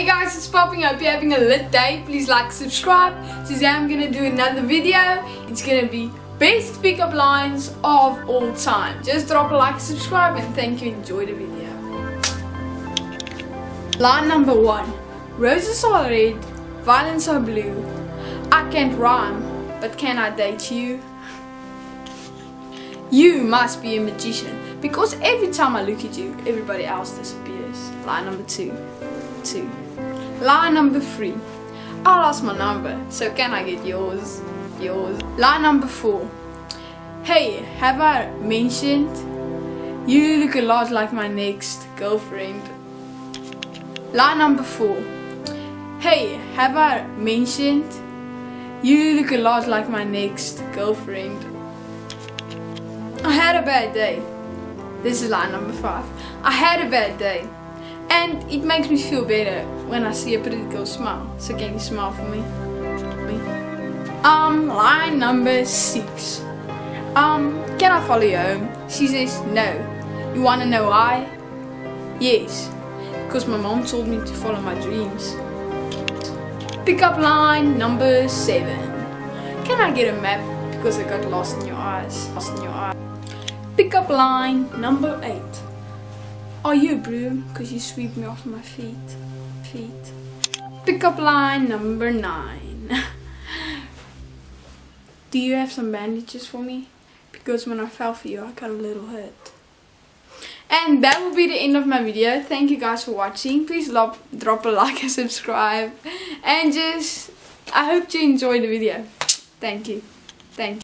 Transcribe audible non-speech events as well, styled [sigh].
Hey guys, it's popping. Hope you're having a lit day. Please like, subscribe. Today I'm gonna do another video. It's gonna be best pickup lines of all time. Just drop a like, subscribe, and thank you. Enjoy the video. Line number one: Roses are red, violets are blue. I can't rhyme, but can I date you? You must be a magician because every time I look at you, everybody else disappears. Line number two. Two. Line number three. I lost my number, so can I get yours? Yours. Line number four. Hey, have I mentioned? You look a lot like my next girlfriend. Line number four. Hey, have I mentioned? You look a lot like my next girlfriend. I had a bad day. This is line number five. I had a bad day. And it makes me feel better when I see a pretty girl smile. So can you smile for me? me? Um, line number six. Um, can I follow you home? She says no. You wanna know why? Yes. Because my mom told me to follow my dreams. Pickup line number seven. Can I get a map? Because I got lost in your eyes. Lost in your eyes. Pickup line number eight. Are you a broom? Because you sweep me off my feet. Feet. Pickup line number nine. [laughs] Do you have some bandages for me? Because when I fell for you, I got a little hurt. And that will be the end of my video. Thank you guys for watching. Please drop, drop a like and subscribe. And just, I hope you enjoyed the video. Thank you. Thank you.